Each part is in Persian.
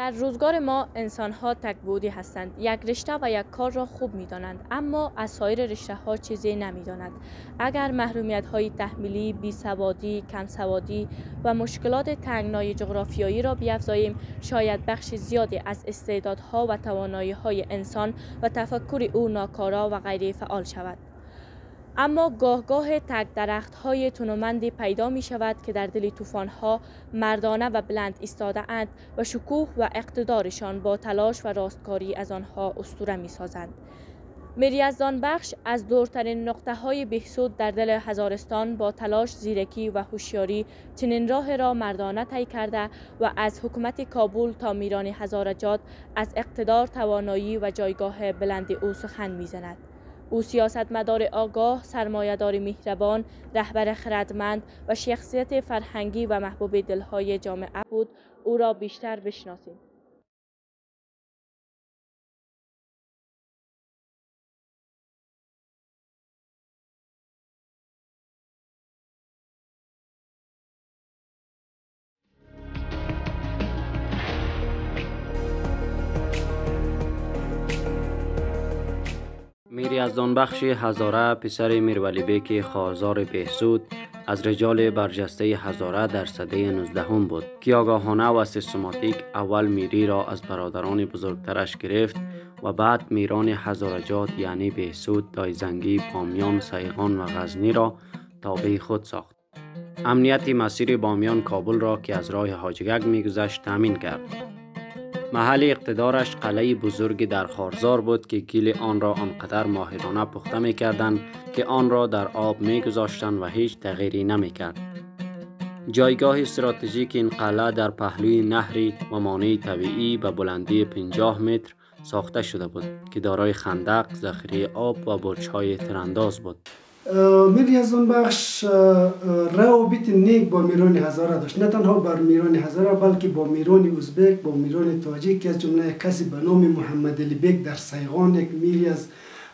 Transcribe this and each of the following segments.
در روزگار ما انسان ها تکبودی هستند. یک رشته و یک کار را خوب می دانند اما از سایر رشته ها چیزی نمی دانند اگر محرومیت های تحمیلی بی سوادی کم سوادی و مشکلات تنگنای جغرافیایی را بیافزاییم شاید بخش زیادی از استعدادها و توانایی های انسان و تفکر او ناکارا و غیر فعال شود. اما گاه گاه تک درخت های تنومندی پیدا می شود که در دل طوفان ها مردانه و بلند ایستاده اند و شکوه و اقتدارشان با تلاش و راستکاری از آنها استوره می سازند. میری از بخش از دورترین نقطه های بهسود در دل هزارستان با تلاش زیرکی و هوشیاری چنین راه را مردانه طی کرده و از حکومت کابل تا میران هزارجات از اقتدار توانایی و جایگاه بلند او سخن می‌زند. او سیاستمدار آگاه، سرمایهدار مهربان، رهبر خردمند و شخصیت فرهنگی و محبوب دلهای جامعه بود. او را بیشتر بشناسیم. میری از بخش هزاره پسر میرولی بیک خازار بهسود از رجال برجسته هزاره در سده 19 هم بود که آگاهانه و سیستماتیک اول میری را از برادران بزرگترش گرفت و بعد میران هزارجات یعنی بهسود، دایزنگی، پامیان، سیغان و غزنی را تابع خود ساخت. امنیت مسیر بامیان کابل را که از راه حاجگگ میگذشت تامین کرد. محل اقتدارش قلعه بزرگی در خارزار بود که گیل آن را آنقدر ماهرانه پخته می کردن که آن را در آب می گذاشتن و هیچ تغییری نمی کرد. جایگاه استراتژیک این قلعه در پهلوی نهری و مانع طبیعی به بلندی 50 متر ساخته شده بود که دارای خندق، ذخیره آب و برج‌های ترانداز بود. میری از اون بخش روابط نیک با میران هزاره داشت. نه تنها بر میران هزاره بلکه با میران ازبک با میران تاجیک که از جمله کسی به نام محمد علی بک در سیغان یک میری از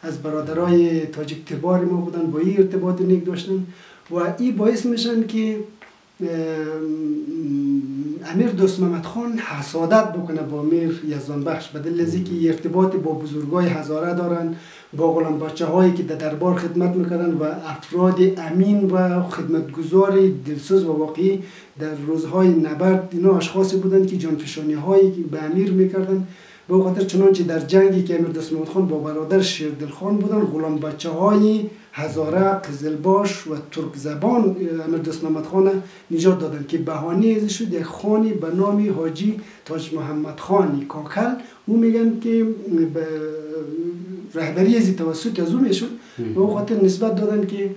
از برادرای تاجیک تبار ما بودن با این ارتباط نیک داشتن. و این باعث میشن که امیر دوست محمد خان حسادت بکنه با میر یزدان بخش. به دلیل که ارتباط با بزرگای هزاره دارن. با غلام بچه هایی که در دربار خدمت می‌کردن و افراد امین و خدمتگزار دلسوز و واقعی در روزهای نبرد اینا اشخاصی بودند که جانفشانی هایی به امیر می‌کردن. به خاطر چنانچه در جنگی که امیر دست خان با برادر شیردل خان بودن غلام بچه های هزاره قزلباش و ترک زبان امیر دست خان نجات دادن که بهانه ازش شد یک خانی به نام حاجی تاج محمد خانی کاکل. او میگن که رهبری از توسط از او می‌شد به خاطر نسبت دادن که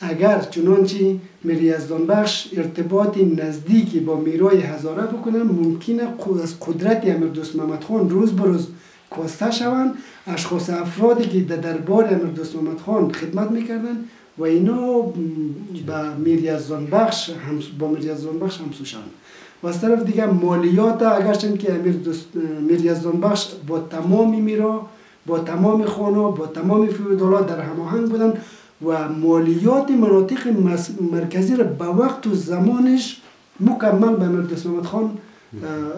اگر چنانچه میری از بخش ارتباط نزدیکی با میرای هزاره بکنن ممکنه از قدرت امیر دوست محمد خان روز به روز کاسته شوند. اشخاص افرادی که در دربار امیر دوست محمد خان خدمت می‌کردن و اینا با میری از بخش هم با میری بخش همسو شوند. و از طرف دیگه مالیات اگرچند که امیر دوست میری از بخش با تمامی میرا با تمام خانه با تمام فیودالا در هماهنگ بودن و مالیات مناطق مرکزی را به وقت و زمانش مکمل به امیر دوست محمد خان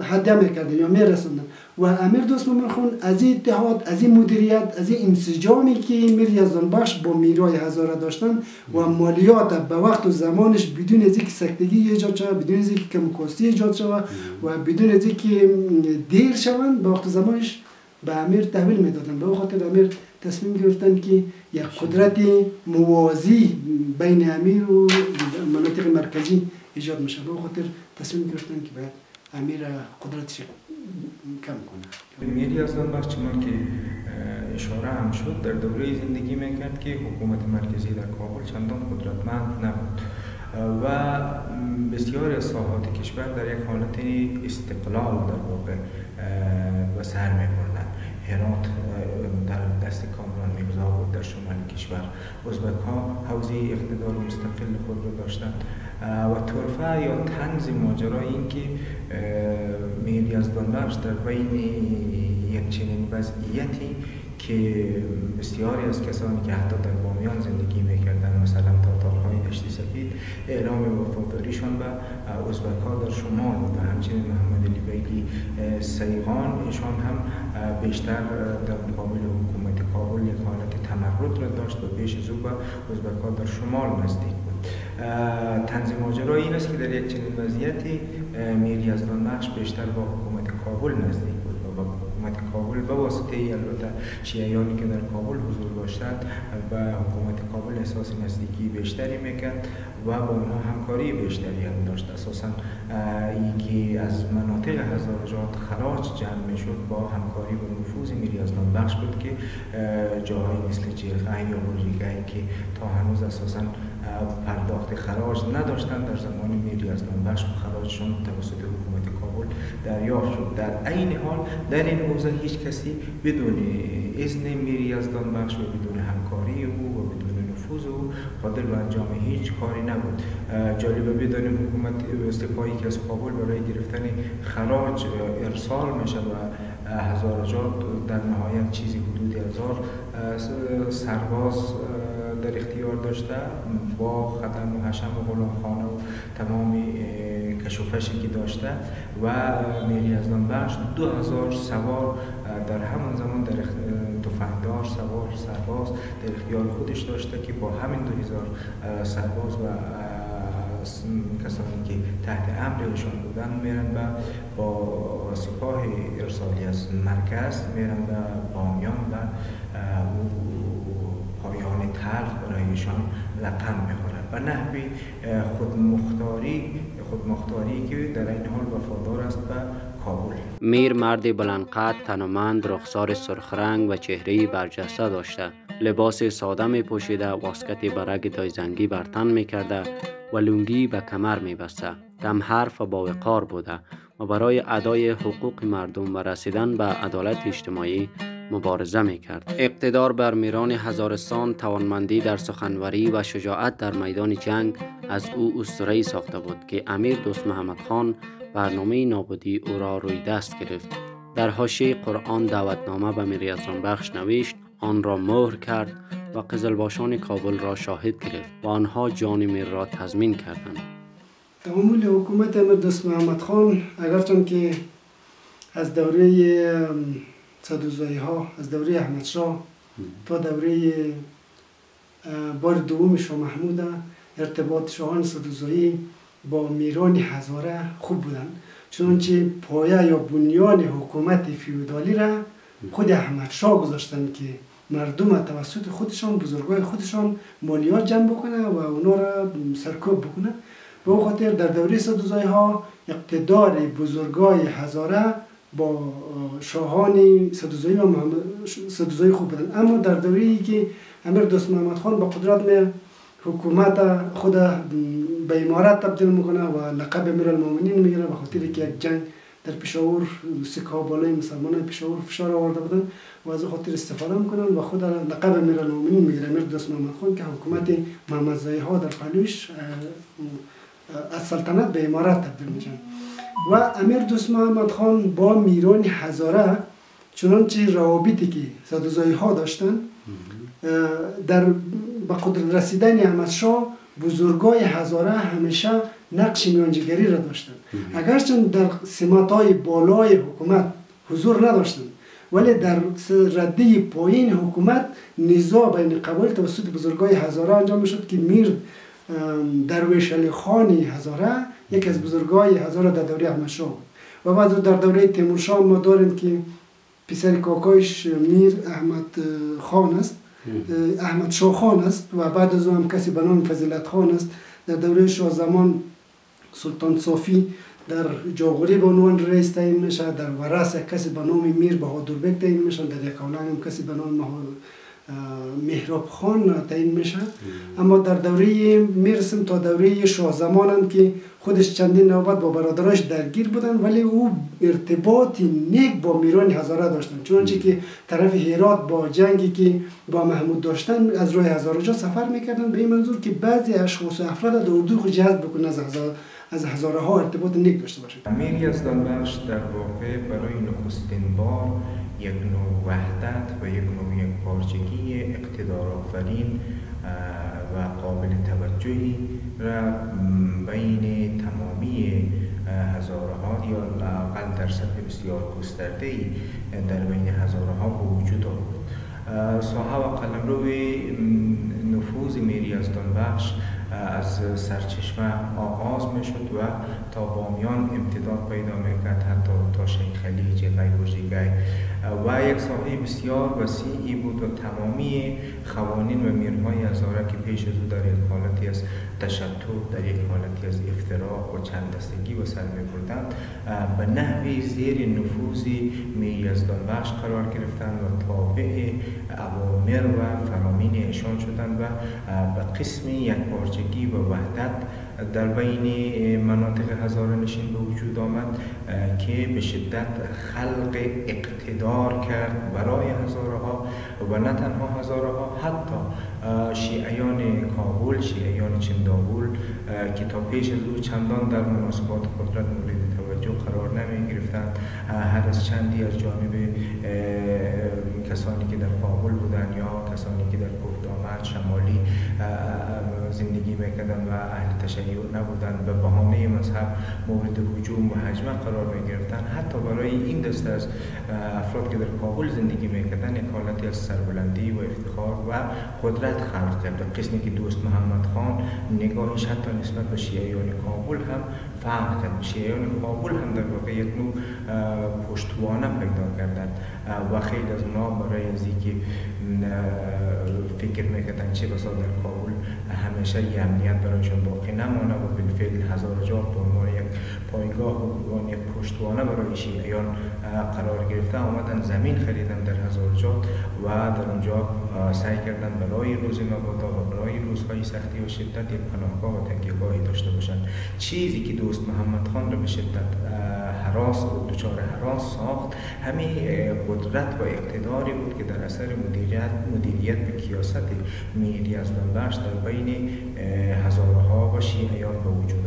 هدیه می‌کرده یا میرسوندن. و امیر دوست محمد خان از این اتحاد از این مدیریت از این انسجامی که میر یزدان بخش با میرای هزاره داشتن و مالیات به وقت و زمانش بدون از اینکه سکتگی ایجاد شود بدون از اینکه کمکاستی ایجاد شود و بدون از اینکه دیر شوند به وقت و زمانش به امیر تحویل می‌دادن. به خاطر امیر تصمیم گرفتن که یک قدرت موازی بین امیر و مناطق مرکزی ایجاد میشه به خاطر تصمیم گرفتن که باید امیر قدرتش کم کنه. میری از بخش که اشاره هم شد در دوره زندگی می‌کرد که حکومت مرکزی در کابل چندان قدرتمند نبود. و بسیاری از کشور در یک حالت استقلال در واقع و سر میبردن هرات در دست کامران میرزا بود در شمال کشور. ازبک ها حوزه اقتدار مستقل خود را داشتند. و طرفه یا تنز ماجرا این که میر یزدان در بین یک چنین وضعیتی که بسیاری از کسانی که حتی در بامیان زندگی می‌کردن مثلا تاتارهای دشت سفید اعلام وفاداریشان به ازبک ها در شمال و همچنین محمد علی بیگی سیغان ایشان هم بیشتر در مقابل حکومت کابل یک حالت تمرد را داشت و پیش از او به ازبک ها در شمال نزدیک بود. تنظیم ماجرا این است که در یک چنین وضعیتی میر یزدان بخش بیشتر با حکومت کابل نزدیک بود و حکومت کابل به واسطه ای البته شیعیانی که در کابل حضور داشتند و حکومت کابل احساس نزدیکی بیشتری می‌کرد و با اونها همکاری بیشتری هم داشت. اساسا که از مناطق هزارجات خراج جمع می‌شد با همکاری و نفوذ میری از بخش بود که جاهای مثل جیرغی یا روزیگهی که تا هنوز اساسا پرداخت خراج نداشتند در زمان میری از بخش خراجشون توسط دریافت شد. در عین حال در این حوزه هیچ کسی بدون اذن میری از بخش و بدون همکاری او و بدون نفوذ او قادر به انجام هیچ کاری نبود. جالبه بدانیم حکومت سپاهی که از کابل برای گرفتن خراج ارسال میشه و هزارجات در نهایت چیزی حدود هزار سرباز در اختیار داشته با خدم و حشم و غلامخانه و تمام کشوفشی که داشته و میری از بخش دو هزار سوار در همان زمان در تفنگدار سوار سرباز در اختیار خودش داشته که با همین دو هزار سرباز و کسانی که تحت امرشان بودن میرن و با سپاه ارسالی از مرکز میرن به بامیان و پایان تلخ برایشان لقم می‌خورن. و نحوی خودمختاری خودمختاری که در این حال وفادار است به کابل. میر مرد بلندقد تنومند رخسار سرخرنگ و چهره برجسته داشته. لباس ساده می پوشیده واسکت برگ دایزنگی بر تن می کرده و لونگی به کمر می بسته کم حرف و با وقار بوده و برای ادای حقوق مردم و رسیدن به عدالت اجتماعی مبارزه می کرد. اقتدار بر میران هزارستان توانمندی در سخنوری و شجاعت در میدان جنگ از او اسطوره‌ای ساخته بود که امیر دوست محمد خان برنامه نابودی او را روی دست گرفت. در حاشیه قرآن دعوتنامه به میریزان بخش نوشت آن را مهر کرد و قزلباشان کابل را شاهد گرفت و آنها جان میر را تضمین کردند. تعامل حکومت امیر دوست محمد خان اگرچند که از دوره صدوزایی ها از دوره احمد شاه تا دوره بار دوم شاه محمود ارتباط شاهان صدوزایی با میران هزاره خوب بودن. چنانچه پایه یا بنیان حکومت فیودالی را خود احمد شاه گذاشتن که مردم توسط خودشان بزرگای خودشان مالیات جمع بکنه و اونا را سرکوب بکنه. به خاطر در دوره صدوزایی ها اقتدار بزرگای هزاره با شاهان صدوزایی و صدوزایی خوب بودن. اما در دوره ای که امیر دوست محمد خان با قدرت می حکومت خود به امارت تبدیل می‌کنه و لقب امیر المومنین می‌گیره به خاطر که یک جنگ در پشاور سکه بالای مسلمان پشاور فشار آورده بودن و از خاطر استفاده می‌کنن و خود لقب امیر المومنین می‌گیره. امیر دوست محمد خان که حکومت محمد ها در پهلوش از سلطنت به امارت تبدیل میشن. و امیر دوست محمد خان با میران هزاره چنانچه روابطی که صدوزایی ها داشتن در به قدرت رسیدن احمد شاه بزرگای هزاره همیشه نقش میانجیگری را داشتن. اگرچند در سمت های بالای حکومت حضور نداشتن ولی در رده پایین حکومت نزاع بین قبایل توسط بزرگای هزاره انجام شد که میر درویش علی خانی هزاره یکی از بزرگای هزاره در دوره احمد شاه. و بعد در دوره تیمورشاه ما داریم که پسر کاکایش میر احمد خان است. احمد شاه خان است و بعد از هم کسی به نام فضیلت خان است. در دوره شاه زمان سلطان صافی در جاغوری به عنوان رئیس تعیین میشه در ورس کسی به نام میر بهادر بک تعیین میشه در یک هم کسی به نام مهراب خان تعیین میشه. اما در دوره می‌رسیم تا دوره زمانم که خودش چندین نوبت با برادراش درگیر بودن ولی او ارتباطی نیک با میران هزاره داشتن. چونچه که طرف هرات با جنگی که با محمود داشتن از روی هزارجا سفر می‌کردن. به این منظور که بعضی اشخاص و افراد در اردو خود جذب بکنن از از هزاره ها ارتباط نیک داشته باشه یزدان بخش در واقع برای نخستین بار یک نوع وحدت و یک نوع یک پارچگی اقتدار آفرین و قابل توجهی را بین تمامی هزاره ها یا لاقل در سطح بسیار گسترده ای در بین هزاره ها به وجود آورد ساحه و قلمرو نفوذ میری از بخش از سرچشمه آغاز می شد و تا بامیان امتداد پیدا می کرد حتی تا شیخ خلیج غیب و یک ساحه بسیار وسیعی بود و تمامی قوانین و میرهای هزاره که پیش از او در یک حالتی از تشتت در یک حالتی از افتراق و چند دستگی و سر بردند به نحوی زیر نفوذ میزدان بخش قرار گرفتند و تابع اوامر و فرامین ایشان شدند و به قسم یک پارچگی و وحدت در بین مناطق هزاره نشین به وجود آمد که به شدت خلق اقتدار کرد برای هزاره ها و نه تنها هزاره ها حتی شیعیان کابل شیعیان چنداول که تا پیش از او چندان در مناسبات قدرت مورد توجه قرار نمی گرفتند هر از چندی از جانب کسانی که در کابل بودند یا کسانی که در کوهدامت شمالی زندگی می‌کردن و اهل تشیع نبودن به بهانه مذهب مورد هجوم و حجمه قرار می گرفتن حتی برای این دست از افراد که در کابل زندگی می‌کردن یک حالتی از سربلندی و افتخار و قدرت خلق کرد. قسمی که دوست محمد خان نگاهش حتی نسبت به شیعیان کابل هم فرق کرد. شیعیان کابل هم در واقع یک نوع پشتوانه پیدا کردند. و خیلی از اونا برای از که فکر می‌کردن چه بسا در کابل همیشه یه امنیت برایشان باقی نمانه و بالفعل هزار جا به عنوان یک پایگاه و یک پشتوانه برای شیعیان قرار گرفته. آمدن زمین خریدن در هزار جا و در اونجا سعی کردن برای روز مبادا و برای روزهای سختی و شدت یک پناهگاه و تکیهگاهی داشته باشند. چیزی که دوست محمد خان را به شدت حراس و دچار حراس ساخت. همین قدرت و اقتداری بود که در اثر مدیریت مدیریت به کیاست میری از در بین هزارها و شیعیان به وجود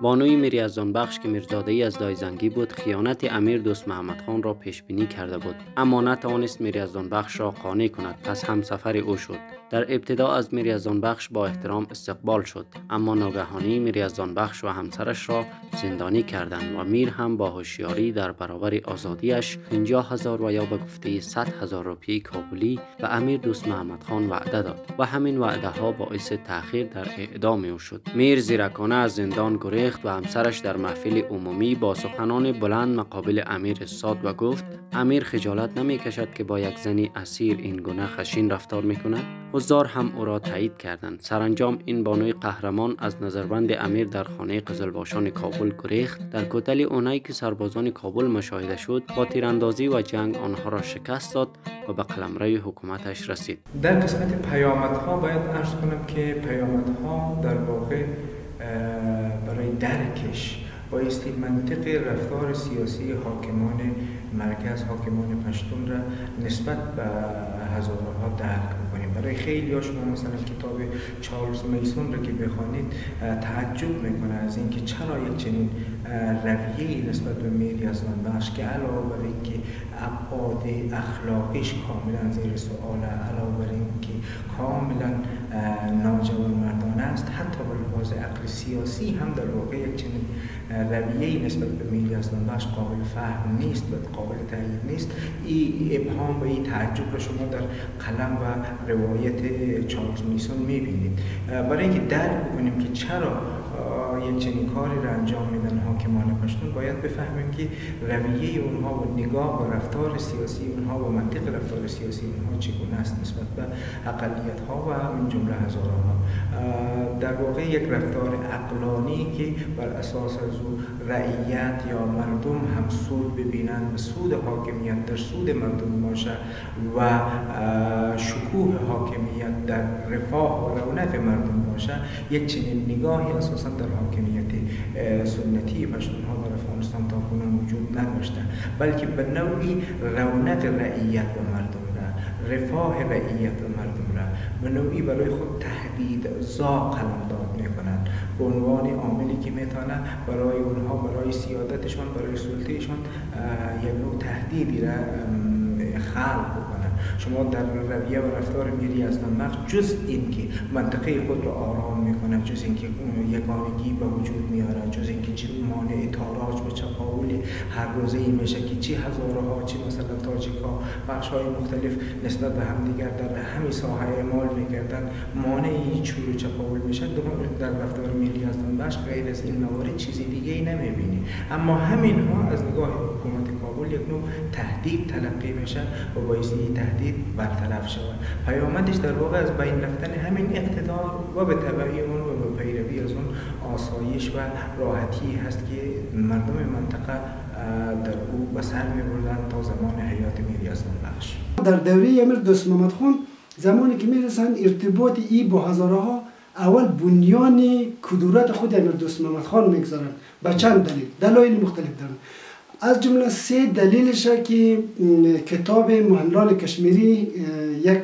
بانوی میری از بخش که میرزاده ای از دایزنگی بود خیانت امیر دوست محمد خان را پیش بینی کرده بود. اما نتوانست میری از بخش را قانع کند پس همسفر او شد. در ابتدا از میری از بخش با احترام استقبال شد. اما ناگهانی میری از بخش و همسرش را زندانی کردند و میر هم با هوشیاری در برابر آزادیش 50 هزار و یا به گفته 100 هزار روپیه کابلی و امیر دوست محمد خان وعده داد و همین وعده ها باعث تاخیر در اعدام او شد. میر زیرکانه از زندان گریخت. و همسرش در محفل عمومی با سخنان بلند مقابل امیر ساد و گفت امیر خجالت نمی کشد که با یک زنی اسیر این گونه خشین رفتار می کند حضار هم او را تایید کردند. سرانجام این بانوی قهرمان از نظربند امیر در خانه قزلباشان کابل گریخت. در کتل اونایی که سربازان کابل مشاهده شد با تیراندازی و جنگ آنها را شکست داد و به قلمرو حکومتش رسید. در قسمت پیامدها باید ارز کنم که پیامدها در واقع درکش. بایستی منطق رفتار سیاسی حاکمان مرکز حاکمان پشتون را نسبت به هزارها درک بکنیم. برای خیلی ها شما مثلا کتاب چارلز میسون رو که بخوانید تعجب می‌کنه از اینکه چرا یک چنین رویه نسبت به میری از بخش که علاوه بر اینکه ابعاد اخلاقیش کاملا زیر سوال علاوه بر اینکه کاملا ناجوان مردانه است. حتی به لحاظ عقل سیاسی هم در واقع یک چنین رویه نسبت به میری از بخش قابل فهم نیست و قابل تایید نیست. این ابهام و این تعجب را شما در قلم و روایت چارلز میسون می‌بینید. برای اینکه درک بکنیم که چرا یک چنین کاری را انجام میدن حاکمان پشتون باید بفهمیم که رویه اونها و نگاه و رفتار سیاسی اونها و منطق رفتار سیاسی اونها چگونه است نسبت به اقلیت ها و همین جمله هزاران ها. در واقع یک رفتار اقلانی که بر اساس از او رعیت یا مردم هم سود ببینند به سود حاکمیت در سود مردم باشه و شکوه حاکمیت در رفاه و رونق مردم باشه یک چنین نگاهی اساسا در حاکمیت سنتی پشتون ها در افغانستان تا کنون وجود نداشته بلکه به نوعی رونق رعیت و مردم را رفاه رعیت و مردم را به نوعی برای خود تهدید زا قلمداد می کنند به عنوان عاملی که می‌تونه برای اونها برای سیادتشان برای سلطهشان یک نوع تهدیدی را خلق شما در رویه و رفتار میری از بخش جز این که منطقه خود را آرام می‌کنه جز اینکه یگانگی به وجود میاره جز اینکه چه مانع تاراج و چپاول هر روزه میشه که چی هزارها چی مثلا تاجیکا بخش های مختلف نسبت به همدیگر در همین ساحه اعمال میگردن مانعی چور و چپاول میشه در رفتار میری از بخش غیر از این موارد چیزی دیگه ای نمی‌بینی. اما همین ها از نگاه حکومت کابل یک نوع تهدید تلقی میشه و باعث این تهدید برطرف شود. پیامدش در واقع از بین رفتن همین اقتدار و به تبعی اون و به پیروی از اون آسایش و راحتی هست که مردم منطقه در او به سر میبردن تا زمان حیات میری از بخش. در دوره امیر دوست محمد خان زمانی که می‌رسن ارتباط ای با هزاره ها اول بنیان کدورت خود امیر دوست محمد خان می‌گذارن به چند دلیل؟ دلایل مختلف دارن از جمله سه دلیلش که کتاب محلال کشمیری یک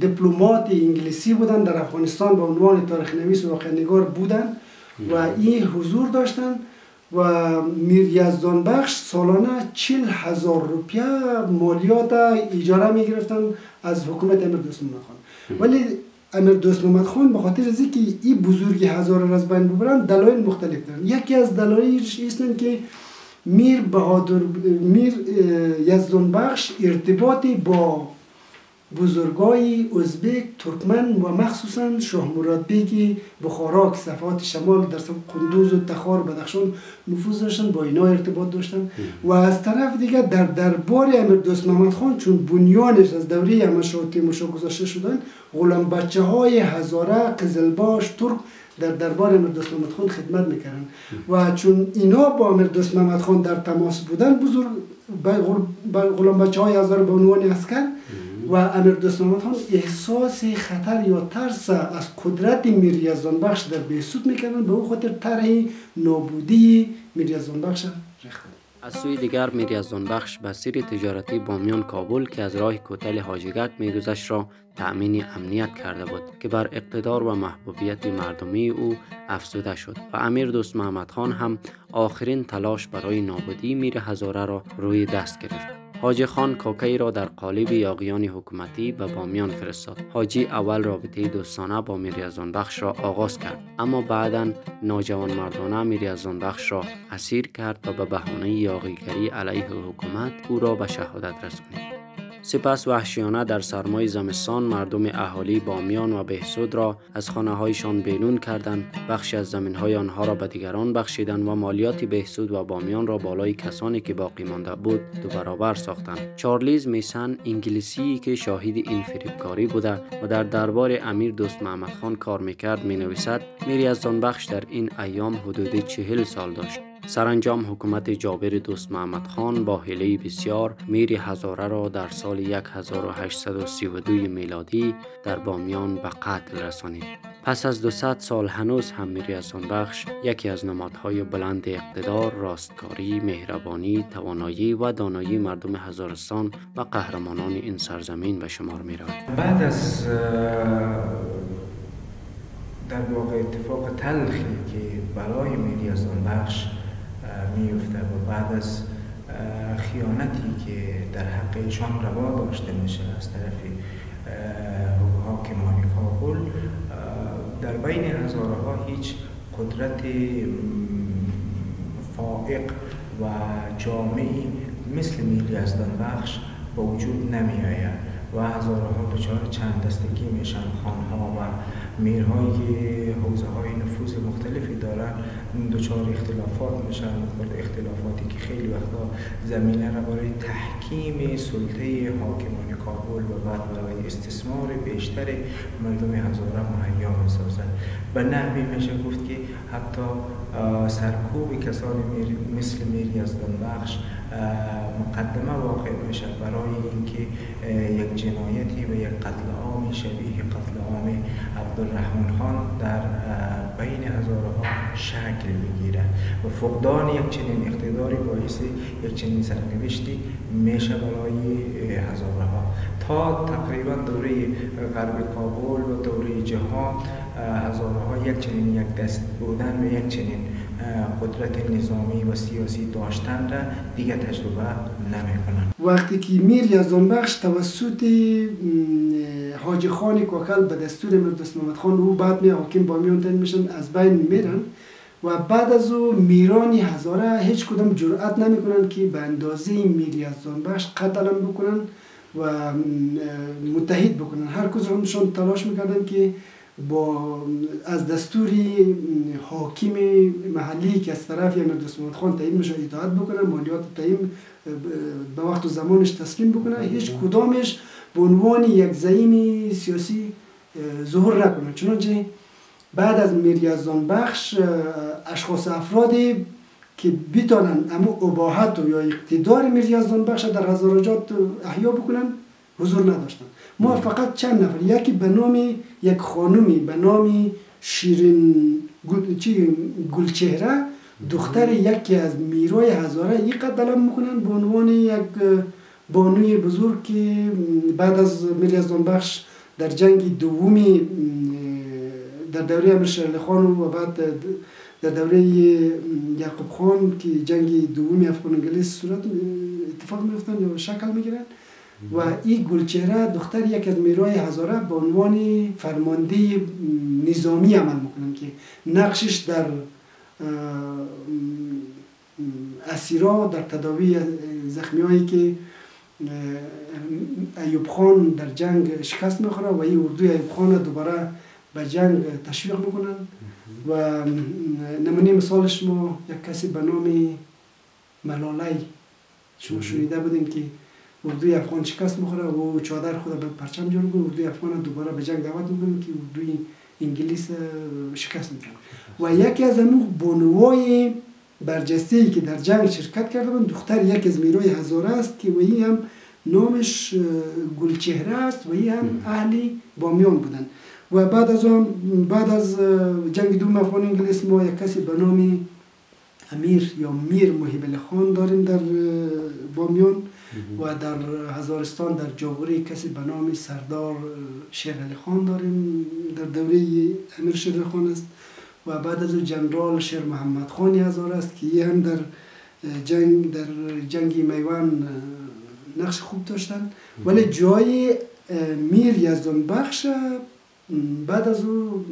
دیپلمات انگلیسی بودن در افغانستان به عنوان تاریخ نویس و نگار بودن و این حضور داشتن و میر یزدان بخش سالانه چل هزار روپیه مالیات اجاره می گرفتن از حکومت امیر دوست خان. ولی امیر دوست محمد خان به خاطر از که این بزرگی هزار از بین ببرن دلایل مختلف دارن. یکی از دلایلش ایستن که میر بهادر میر یزدان بخش ارتباطی با بزرگای ازبک ترکمن و مخصوصا شاه مراد بیگی بخارا که صفحات شمال در قندوز و تخار بدخشان نفوذ داشتن با اینا ارتباط داشتن. و از طرف دیگه در دربار امیر دوست محمد خان چون بنیانش از دوره امشا و تیموشا گذاشته شدن غلام بچه های هزاره قزلباش ترک در دربار امیر دوست محمد خان خدمت می‌کردن. و چون اینا با امیر دوست محمد خان در تماس بودن بزرگ غلام بچه های هزاره به عنوان اسکر و امیر دوست محمد احساس خطر یا ترس از قدرت میر یزدان بخش در بیسود می‌کنن به اون خاطر طرح نابودی میر یزدان بخش ریختن از سوی دیگر میر یزدان بخش بسیر تجارتی بامیان کابل که از راه کوتل حاجیگک میگذشت را تأمین امنیت کرده بود که بر اقتدار و محبوبیت مردمی او افزوده شد و امیر دوست محمد خان هم آخرین تلاش برای نابودی میر هزاره را روی دست گرفت. حاجی خان کاکی را در قالب یاغیان حکومتی به بامیان فرستاد. حاجی اول رابطه دوستانه با میریزان بخش را آغاز کرد. اما بعدا ناجوان مردانه میریزان بخش را اسیر کرد و به بهانه یاغیگری علیه حکومت او را به شهادت رسانید سپس وحشیانه در سرمای زمستان مردم اهالی بامیان و بهسود را از خانه هایشان بیرون کردند. بخشی از زمین های آنها را به دیگران بخشیدند و مالیات بهسود و بامیان را بالای کسانی که باقی مانده بود دو برابر ساختند. چارلیز میسن انگلیسی که شاهد این فریبکاری بوده و در دربار امیر دوست محمد خان کار می‌کرد می نویسد میری از بخش در این ایام حدود چهل سال داشت. سرانجام حکومت جابر دوست محمد خان با حیله بسیار میری هزاره را در سال 1832 میلادی در بامیان به قتل رسانید. پس از 200 سال هنوز هم میری بخش یکی از نمادهای بلند اقتدار، راستکاری، مهربانی، توانایی و دانایی مردم هزارستان و قهرمانان این سرزمین به شمار می بعد از در واقع اتفاق تلخی که برای میری بخش میفته و بعد از خیانتی که در حق ایشان روا داشته میشه از طرف حاکمان کابل در بین هزاره ها هیچ قدرت فائق و جامعی مثل میلی از بخش به وجود نمی و هزاره ها دچار چند دستگی میشن خانها و میرهایی که حوزه های نفوذ مختلفی دارن دچار اختلافات میشن اختلافاتی که خیلی وقتا زمینه را برای تحکیم سلطه حاکمان کابل و بعد برای استثمار بیشتر مردم هزاره مهیا می‌سازد به نحوی میشه گفت که حتی سرکوب کسان مثل میری از بخش مقدمه واقع میشه برای اینکه یک جنایتی و یک قتل عام شبیه قتل عام عبدالرحمن خان در بین هزارها شکل بگیره و فقدان یک چنین اقتداری باعث یک چنین سرنوشتی میشه برای هزارها. تا تقریبا دوره غرب کابل و دوره جهان هزارها یک چنین یک دست بودن و یک چنین قدرت نظامی و سیاسی داشتن را دیگه تجربه نمی‌کنن. وقتی که میر یزدان بخش توسط حاج خان کوکل به دستور مقدس محمد خان او بعد می حاکم بامیان تن میشن از بین میرن و بعد از او میرانی هزاره هیچ کدام جرأت نمی‌کنن که به اندازه میر یزدان بخش قتلم بکنن و متحد بکنن. هر کدومشون تلاش می‌کردن که با از دستوری حاکم محلی که از طرف یا محمد خان تعیین میشه اطاعت بکنن مالیات تعیین به وقت و زمانش تسلیم بکنن هیچ کدامش به عنوان یک زعیم سیاسی ظهور نکنن چنانچه بعد از میریازان بخش اشخاص افرادی که بیتانن اما اباحت و یا اقتدار میریازان بخش در هزارجات احیا بکنن. حضور نداشتن. ما فقط چند نفر. یکی به نام یک خانومی به نام شیرین گل... چی؟ گلچهره. دختر یکی از میرای هزاره. یک دلم می‌کنن به عنوان یک بانوی بزرگ که بعد از میری از بخش در جنگ دومی در دوره امیر خان و بعد در دوره یعقوب خان که جنگ دومی افغان انگلیس صورت اتفاق میفتن یا شکل می‌گیرن. و این گلچهره دختر یک از میرای هزاره به عنوان فرمانده نظامی عمل می‌کنن که نقشش در اسیرا در تداوی زخمی هایی که ایوب خان در جنگ شکست می‌خوره و این اردوی ایوب خان دوباره به جنگ تشویق می‌کنن و نمونه مثالش ما یک کسی به نام ملالی شما شنیده بودین که اردوی افغان شکست می‌خوره و چادر خود به پرچم جور اردوی افغان دوباره به جنگ دعوت می‌کنه که اردوی انگلیس شکست می‌کنه. و یکی از امو بانوای برجسته ای که در جنگ شرکت کرده بود دختر یک از می‌روی هزاره است که وی هم نامش گلچهره است و هم اهلی بامیان بودن. و بعد از بعد از جنگ دوم افغان انگلیس ما یک کسی به نام امیر یا میر محیب خان داریم در بامیان. و در هزارستان در جاوری کسی به نام سردار شیر خان داریم. در دوره امیر شیر خان است و بعد از جنرال شیر محمد خانی هزار است که هم در جنگ در جنگ میوان نقش خوب داشتن. ولی جای میر یزدان بخش بعد از او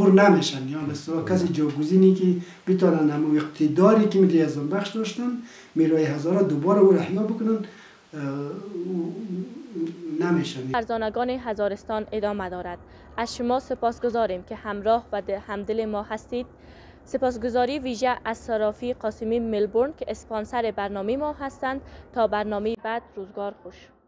پر نمیشن یا مثلا کسی جاگوزینی که بتونن همون اقتداری که میری از بخش داشتن میرای هزاره دوباره او رحیا بکنن نمیشن فرزانگان هزارستان ادامه دارد. از شما سپاس گذاریم که همراه و همدل ما هستید. سپاسگزاری ویژه از صرافی قاسمی ملبورن که اسپانسر برنامه ما هستند. تا برنامه بعد روزگار خوش.